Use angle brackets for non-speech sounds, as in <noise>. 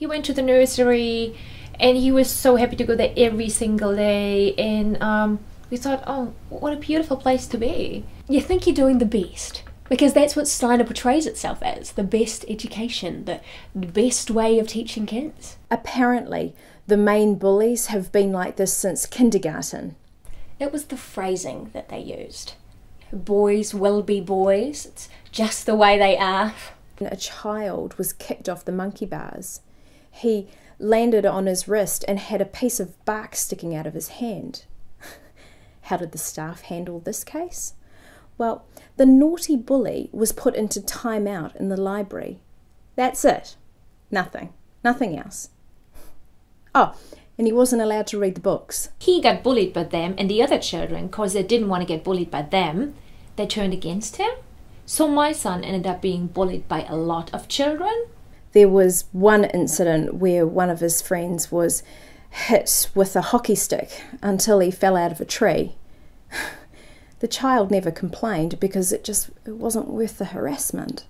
He went to the nursery and he was so happy to go there every single day. And um, we thought, oh, what a beautiful place to be. You think you're doing the best because that's what Steiner portrays itself as the best education, the best way of teaching kids. Apparently, the main bullies have been like this since kindergarten. It was the phrasing that they used. Boys will be boys, it's just the way they are. A child was kicked off the monkey bars. He landed on his wrist and had a piece of bark sticking out of his hand. <laughs> How did the staff handle this case? Well, the naughty bully was put into timeout in the library. That's it. Nothing. Nothing else. <laughs> Oh, and he wasn't allowed to read the books. He got bullied by them and the other children because they didn't want to get bullied by them. They turned against him. So my son ended up being bullied by a lot of children. There was one incident where one of his friends was hit with a hockey stick until he fell out of a tree. <sighs> The child never complained because it just it wasn't worth the harassment.